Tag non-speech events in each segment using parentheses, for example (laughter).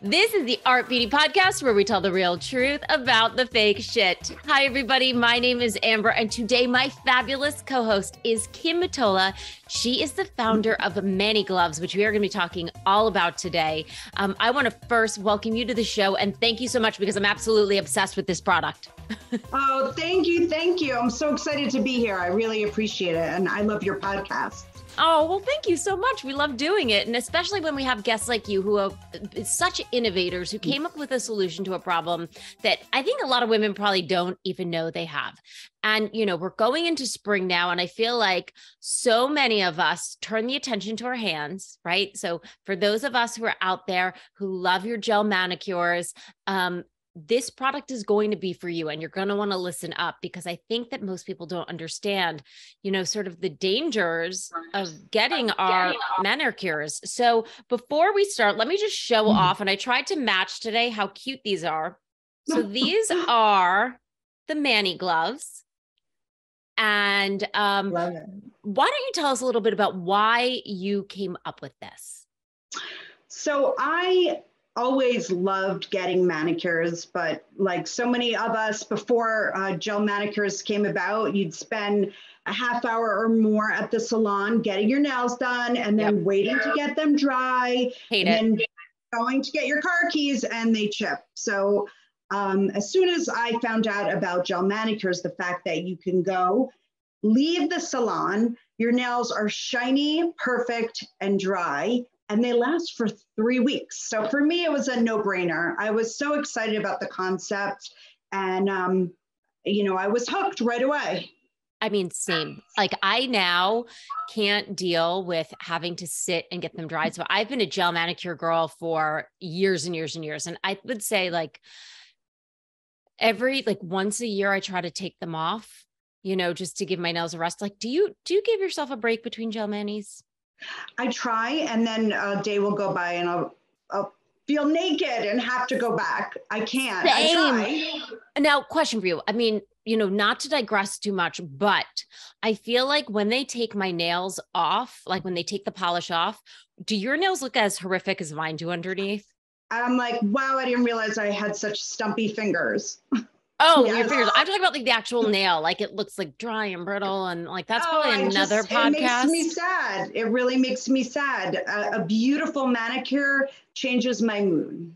This is the Art Beauty Podcast where we tell the real truth about the fake shit. Hi, everybody. My name is Amber, and today my fabulous co host is Kim Motola. She is the founder of ManiGlovz, which we are going to be talking all about today. Um, I want to first welcome you to the show and thank you so much because I'm absolutely obsessed with this product. (laughs) oh, thank you. Thank you. I'm so excited to be here. I really appreciate it. And I love your podcast. Oh, well, thank you so much. We love doing it. And especially when we have guests like you who are uh, such innovators who came up with a solution to a problem that I think a lot of women probably don't even know they have. And, you know, we're going into spring now. And I feel like so many of us turn the attention to our hands, right? So for those of us who are out there who love your gel manicures, um, this product is going to be for you and you're going to want to listen up because i think that most people don't understand you know sort of the dangers of getting our manicures so before we start let me just show mm-hmm. off and i tried to match today how cute these are. So (laughs) these are the ManiGlovz. And um, why don't you tell us a little bit about why you came up with this? So I always loved getting manicures, but like so many of us before uh, gel manicures came about, you'd spend a half hour or more at the salon getting your nails done and then yep. waiting to get them dry. Hate and it. going to get your car keys and they chip. So um, as soon as I found out about gel manicures, the fact that you can go leave the salon, your nails are shiny, perfect, and dry and they last for three weeks. So for me, it was a no brainer. I was so excited about the concept and, um, you know, I was hooked right away. I mean, same. Like I now can't deal with having to sit and get them dried. So I've been a gel manicure girl for years and years and years. And I would say like every like once a year I try to take them off, you know, just to give my nails a rest. Like, do you do you give yourself a break between gel manis? I try, and then a day will go by, and I'll, I'll feel naked and have to go back. I can't. Same. I now, question for you. I mean, you know, not to digress too much, but I feel like when they take my nails off, like when they take the polish off, do your nails look as horrific as mine do underneath? I'm like, wow, I didn't realize I had such stumpy fingers. (laughs) Oh, yes. your fingers. I'm talking about like the actual (laughs) nail. Like it looks like dry and brittle, and like that's oh, probably another just, podcast. It makes me sad. It really makes me sad. A, a beautiful manicure changes my mood.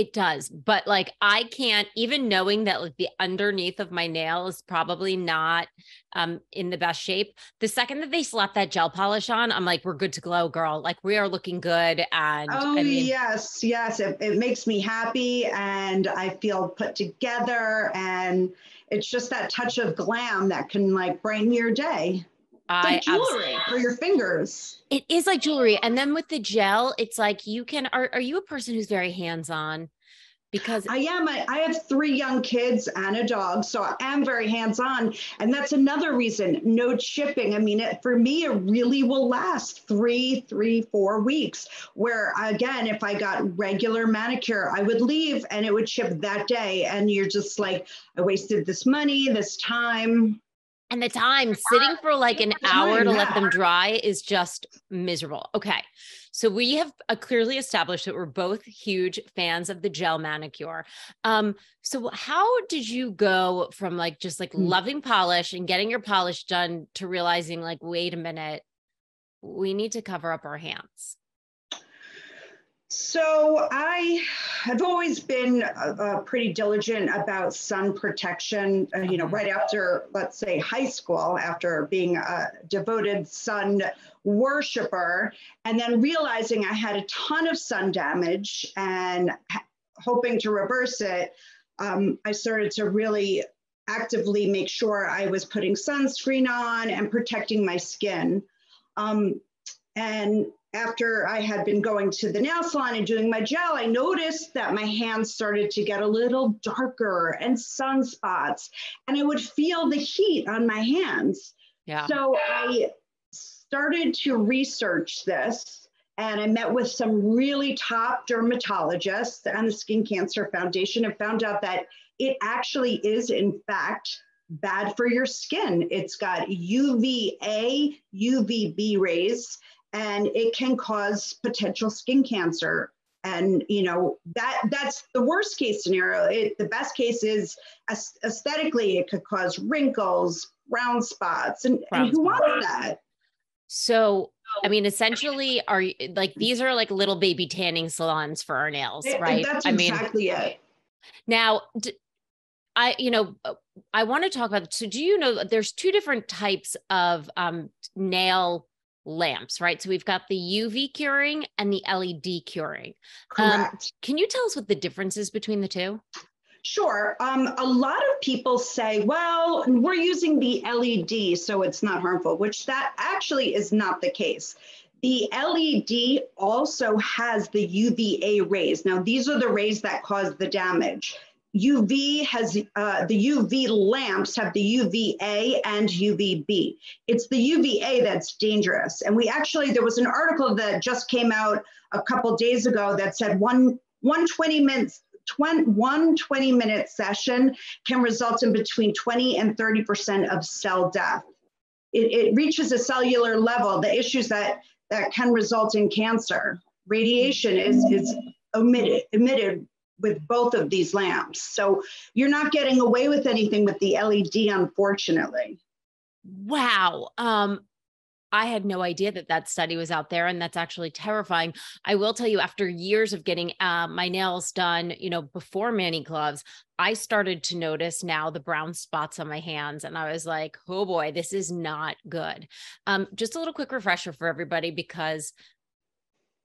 It does, but like I can't even knowing that like the underneath of my nail is probably not um in the best shape. The second that they slap that gel polish on, I'm like, we're good to glow, girl. Like we are looking good. And oh I mean, yes, yes, it, it makes me happy and I feel put together and it's just that touch of glam that can like brighten your day. It's like jewelry for your fingers. It is like jewelry. And then with the gel, it's like you can are, are you a person who's very hands-on? Because I am. I, I have three young kids and a dog, so I am very hands-on. And that's another reason, no chipping. I mean, it, for me, it really will last three, three, four weeks. Where again, if I got regular manicure, I would leave and it would chip that day. And you're just like, I wasted this money, this time. And the time sitting for like an hour to let them dry is just miserable. Okay. So we have uh, clearly established that we're both huge fans of the gel manicure. Um, so how did you go from like just like mm. loving polish and getting your polish done to realizing like, wait a minute, we need to cover up our hands? So I have always been uh, uh, pretty diligent about sun protection. Uh, you know, right after, let's say, high school, after being a devoted sun worshiper, and then realizing I had a ton of sun damage and ha- hoping to reverse it, um, I started to really actively make sure I was putting sunscreen on and protecting my skin. Um, and after I had been going to the nail salon and doing my gel, I noticed that my hands started to get a little darker and sunspots, and I would feel the heat on my hands. Yeah. So I started to research this and I met with some really top dermatologists and the Skin Cancer Foundation and found out that it actually is, in fact, bad for your skin. It's got UVA, UVB rays, and it can cause potential skin cancer. and you know that that's the worst case scenario it, the best case is aesthetically it could cause wrinkles brown spots and, brown and who spots. wants that so I mean, essentially, are like these are like little baby tanning salons for our nails, right? That's I mean, exactly it. Now, I, you know, uh, I want to talk about. So, do you know there's two different types of um, nail lamps, right? So we've got the UV curing and the LED curing. Um, Correct. Um, can you tell us what the difference is between the two? Sure. Um, a lot of people say, well, we're using the LED, so it's not harmful, which that actually is not the case. The LED also has the UVA rays. Now, these are the rays that cause the damage. UV has uh, the UV lamps have the UVA and UVB. It's the UVA that's dangerous. And we actually, there was an article that just came out a couple days ago that said one, one 20 minutes 20, one 20 minute session can result in between 20 and 30% of cell death. It, it reaches a cellular level, the issues that, that can result in cancer. Radiation is, is emitted, emitted with both of these lamps. So you're not getting away with anything with the LED, unfortunately. Wow. Um, I had no idea that that study was out there, and that's actually terrifying. I will tell you, after years of getting uh, my nails done, you know, before ManiGlovz, I started to notice now the brown spots on my hands, and I was like, "Oh boy, this is not good." Um, just a little quick refresher for everybody, because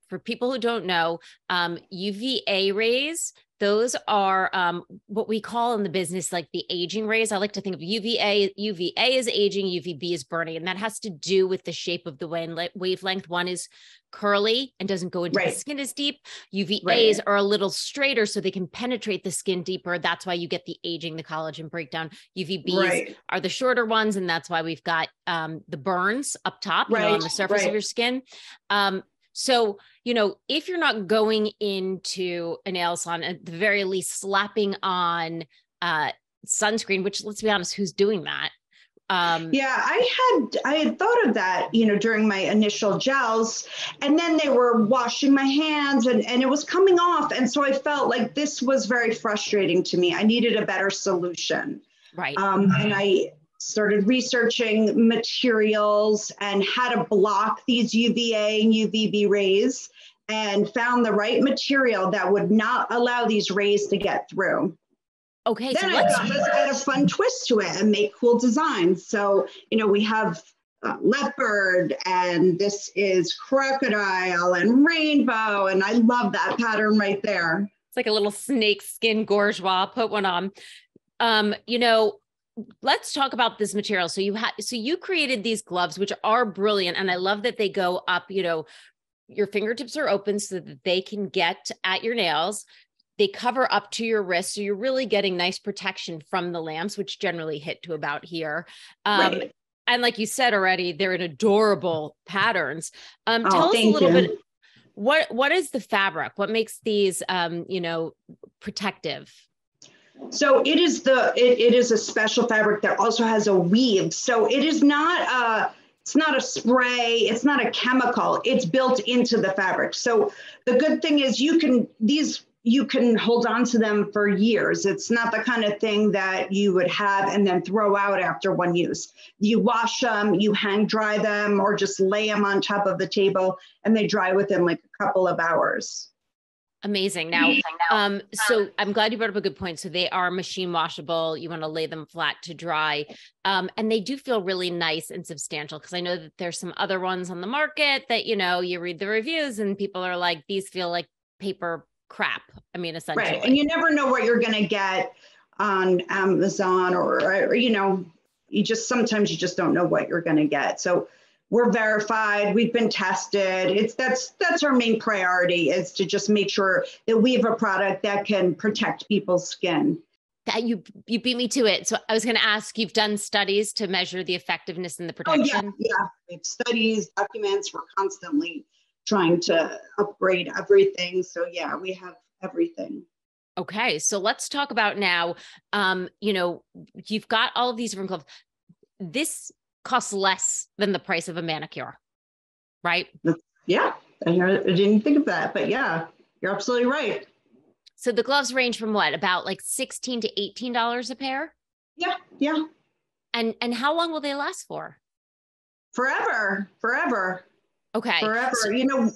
for people who don't know, um, UVA rays those are um, what we call in the business like the aging rays. I like to think of UVA. UVA is aging, UVB is burning, and that has to do with the shape of the wavelength. One is curly and doesn't go into right. the skin as deep. UVAs right. are a little straighter, so they can penetrate the skin deeper. That's why you get the aging, the collagen breakdown. UVBs right. are the shorter ones, and that's why we've got um, the burns up top, you know, on the surface of your skin. Um, so, you know, if you're not going into a nail salon, at the very least, slapping on uh, sunscreen, which let's be honest, who's doing that? Um, yeah, I had I had thought of that, you know, during my initial gels, and then they were washing my hands, and and it was coming off, and so I felt like this was very frustrating to me. I needed a better solution. Right. Um, and I started researching materials and how to block these UVA and UVB rays and found the right material that would not allow these rays to get through. Okay, then so I thought let's add a fun twist to it and make cool designs. So, you know, we have uh, leopard and this is crocodile and rainbow. And I love that pattern right there. It's like a little snake skin gorgeois. Put one on. Um, you know, let's talk about this material. So you had so you created these gloves which are brilliant and I love that they go up, you know, your fingertips are open so that they can get at your nails. They cover up to your wrist so you're really getting nice protection from the lamps which generally hit to about here. Um, right. and like you said already, they're in adorable patterns. Um, oh, tell us a little you. bit what what is the fabric? What makes these um, you know, protective? So it is the it, it is a special fabric that also has a weave. So it is not a it's not a spray, it's not a chemical. It's built into the fabric. So the good thing is you can these you can hold on to them for years. It's not the kind of thing that you would have and then throw out after one use. You wash them, you hang dry them, or just lay them on top of the table and they dry within like a couple of hours. Amazing. Now, um, so I'm glad you brought up a good point. So they are machine washable. You want to lay them flat to dry. Um, and they do feel really nice and substantial because I know that there's some other ones on the market that, you know, you read the reviews and people are like, these feel like paper crap. I mean, essentially. Right. And you never know what you're going to get on Amazon or, or, you know, you just sometimes you just don't know what you're going to get. So we're verified we've been tested. It's that's that's our main priority is to just make sure that we have a product that can protect people's skin. That you you beat me to it. So i was going to ask you've done studies to measure the effectiveness and the protection oh, yeah yeah. We have studies documents. We're constantly trying to upgrade everything. So yeah we have everything. Okay so let's talk about now um you know you've got all of these different gloves this costs less than the price of a manicure, right? Yeah, I didn't think of that, but yeah. You're absolutely right. So the gloves range from what? About like 16 to $18 a pair? Yeah, yeah. And and how long will they last for? Forever, forever. Okay. Forever. So- you know,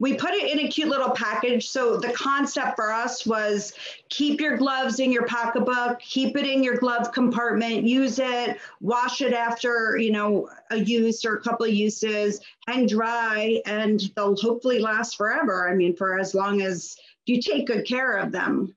we put it in a cute little package. So the concept for us was keep your gloves in your pocketbook, keep it in your glove compartment, use it, wash it after, you know, a use or a couple of uses, hang dry, and they'll hopefully last forever. I mean, for as long as you take good care of them.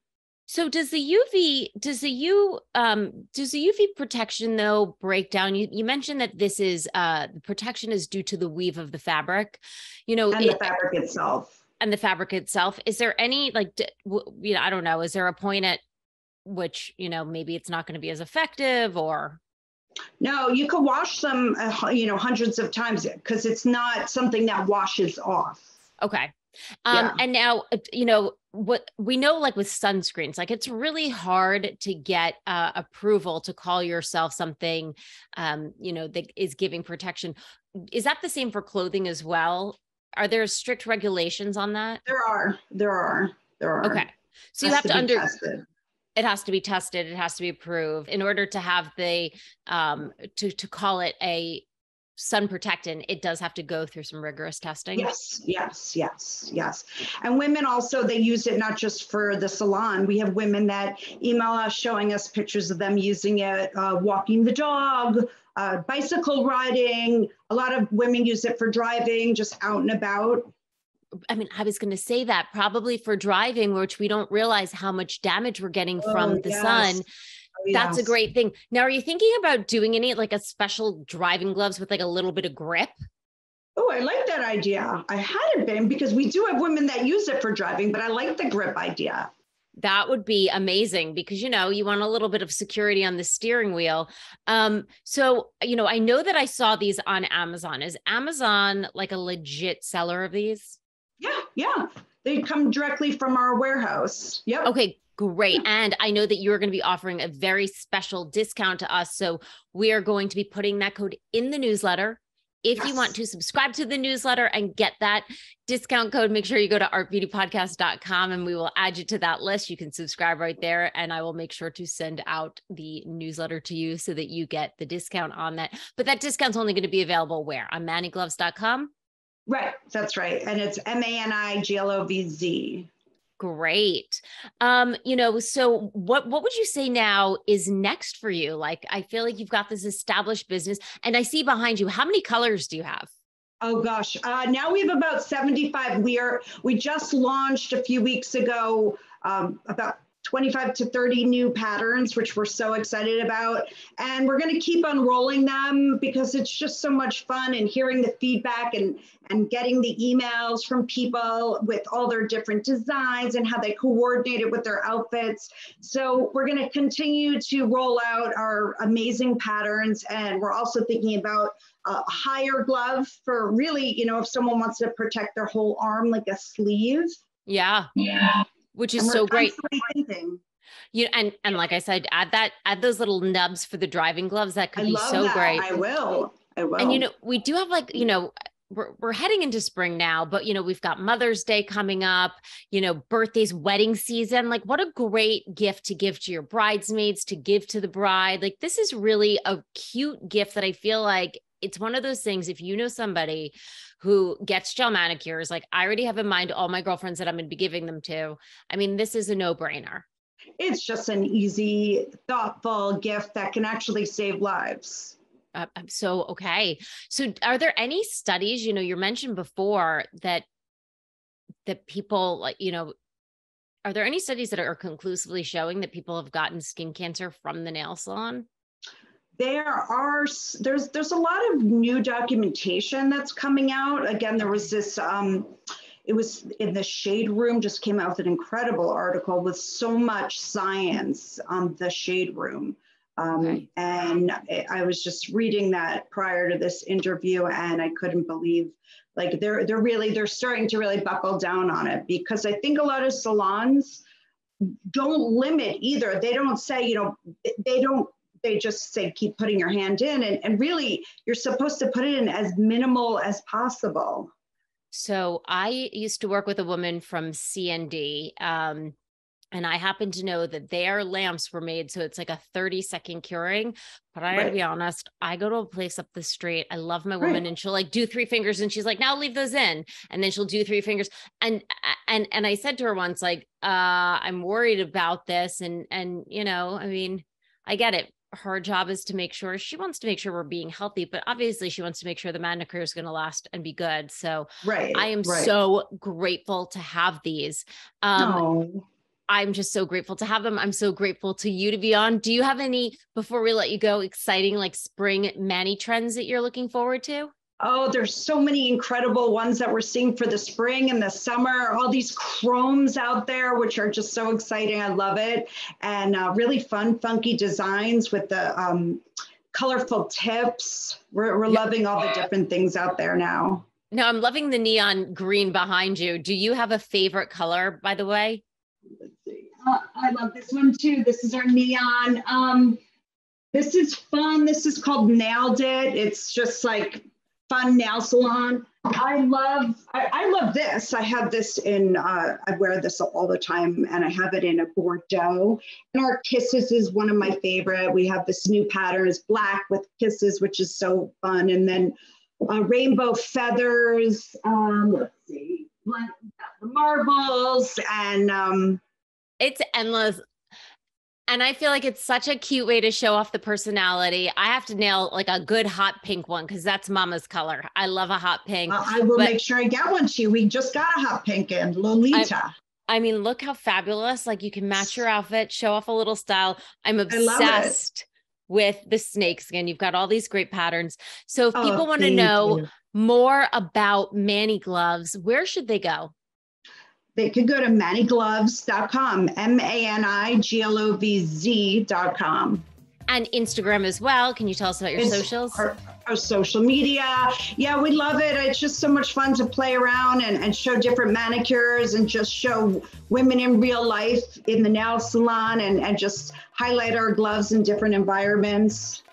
So does the UV does the U um does the UV protection though break down? You you mentioned that this is uh the protection is due to the weave of the fabric, you know, and it, the fabric itself. And the fabric itself. Is there any like you know I don't know? Is there a point at which you know maybe it's not going to be as effective or? No, you can wash them, uh, you know, hundreds of times because it's not something that washes off. Okay. Um, yeah. And now, uh, you know, what we know, like with sunscreens, like it's really hard to get uh, approval to call yourself something, um, you know, that is giving protection. Is that the same for clothing as well? Are there strict regulations on that? There are. There are. There are. Okay. So you have to, to under. Tested it has to be tested it has to be approved in order to have the um to to call it a sun protectant, it does have to go through some rigorous testing. Yes, yes, yes, yes. And women also, they use it not just for the salon. We have women that email us showing us pictures of them using it, uh, walking the dog, uh, bicycle riding. A lot of women use it for driving, just out and about. I mean, I was going to say that probably for driving, which we don't realize how much damage we're getting oh, from the yes. sun that's a great thing. Now, are you thinking about doing any like a special driving gloves with like a little bit of grip? Oh, I like that idea. I hadn't been because we do have women that use it for driving, but I like the grip idea. That would be amazing because you know you want a little bit of security on the steering wheel. Um, so you know, I know that I saw these on Amazon. Is Amazon like a legit seller of these? Yeah, yeah. They come directly from our warehouse. Yep. Okay, Great. And I know that you're going to be offering a very special discount to us. So we are going to be putting that code in the newsletter. If yes. you want to subscribe to the newsletter and get that discount code, make sure you go to artbeautypodcast.com and we will add you to that list. You can subscribe right there and I will make sure to send out the newsletter to you so that you get the discount on that. But that discount's only going to be available where? On maniglovz.com? Right. That's right. And it's M A N I G L O V Z. Great. Um, you know, so what what would you say now is next for you? Like I feel like you've got this established business and I see behind you how many colors do you have? Oh gosh, uh, now we have about 75. We are we just launched a few weeks ago um, about 25 to 30 new patterns, which we're so excited about. And we're going to keep unrolling them because it's just so much fun and hearing the feedback and, and getting the emails from people with all their different designs and how they coordinate it with their outfits. So we're going to continue to roll out our amazing patterns. And we're also thinking about a higher glove for really, you know, if someone wants to protect their whole arm like a sleeve. Yeah. Yeah which is so great. You and and like I said, add that add those little nubs for the driving gloves. That could I be so that. great. I will. I will. And you know, we do have like you know. We're, we're heading into spring now, but you know, we've got Mother's Day coming up, you know, birthdays, wedding season. Like, what a great gift to give to your bridesmaids, to give to the bride. Like, this is really a cute gift that I feel like it's one of those things. If you know somebody who gets gel manicures. Like I already have in mind all my girlfriends that I'm going to be giving them to. I mean, this is a no brainer. It's just an easy, thoughtful gift that can actually save lives. Uh, so, okay. So, are there any studies, you know, you mentioned before that that people like, you know, are there any studies that are conclusively showing that people have gotten skin cancer from the nail salon? There are there's there's a lot of new documentation that's coming out. Again there was this um, it was in the shade room just came out with an incredible article with so much science on the shade room. Um, okay. and i was just reading that prior to this interview and i couldn't believe like they're they're really they're starting to really buckle down on it because i think a lot of salons don't limit either. They don't say you know they don't they just say keep putting your hand in and, and really you're supposed to put it in as minimal as possible So I used to work with a woman from CND. Um, and I happen to know that their lamps were made so it's like a 30 second curing. But I gotta be honest, I go to a place up the street. I love my woman, right. and she'll like do three fingers, and she's like, "Now leave those in," and then she'll do three fingers. And and and I said to her once, like, uh, "I'm worried about this," and and you know, I mean, I get it. Her job is to make sure she wants to make sure we're being healthy, but obviously she wants to make sure the manicure is going to last and be good. So right, I am right. so grateful to have these. Um, oh I'm just so grateful to have them. I'm so grateful to you to be on. Do you have any, before we let you go, exciting like spring mani trends that you're looking forward to? Oh, there's so many incredible ones that we're seeing for the spring and the summer. All these chromes out there, which are just so exciting. I love it. And uh, really fun, funky designs with the um, colorful tips. We're, we're loving all the different things out there now. No, I'm loving the neon green behind you. Do you have a favorite color, by the way? Uh, I love this one too. This is our neon. Um, this is fun. This is called Nailed It. It's just like fun nail salon. I love I, I love this. I have this in uh, I wear this all the time and I have it in a Bordeaux. And our kisses is one of my favorite. We have this new pattern is black with kisses, which is so fun. And then uh, rainbow feathers. Um, let's see, the marbles and um, it's endless. And I feel like it's such a cute way to show off the personality. I have to nail like a good hot pink one because that's mama's color. I love a hot pink. Uh, I will make sure I get one to you. We just got a hot pink in Lolita. I, I mean, look how fabulous. Like you can match your outfit, show off a little style. I'm obsessed with the snake skin. You've got all these great patterns. So if oh, people want to know you. more about ManiGlovz, where should they go? They could go to maniglovz.com, M A N I G L O V Z.com. And Instagram as well. Can you tell us about your it's socials? Our, our, social media. Yeah, we love it. It's just so much fun to play around and, and show different manicures and just show women in real life in the nail salon and, and just highlight our gloves in different environments.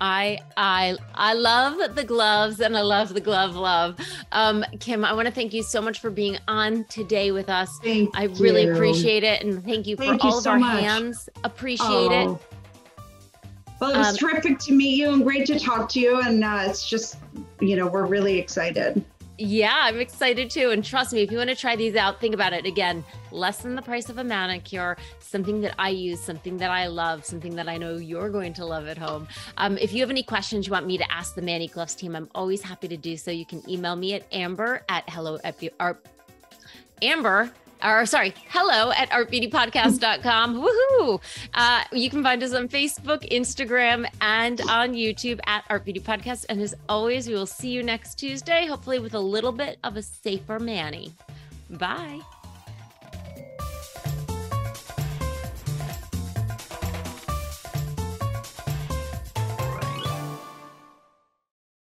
I I I love the gloves and I love the glove love. Um, Kim, I want to thank you so much for being on today with us. Thank I really appreciate it and thank you thank for you all so of our much. hands. Appreciate oh. it. Well, it was um, terrific to meet you and great to talk to you. And uh, it's just, you know, we're really excited. Yeah, I'm excited too. And trust me, if you want to try these out, think about it again. Less than the price of a manicure, something that I use, something that I love, something that I know you're going to love at home. Um, if you have any questions you want me to ask the ManiGlovz team, I'm always happy to do so. You can email me at amber at hello at or amber or sorry, hello at artbeautypodcast.com. Woohoo! Uh, you can find us on Facebook, Instagram, and on YouTube at Art Beauty Podcast. And as always, we will see you next Tuesday, hopefully with a little bit of a safer Mani. Bye.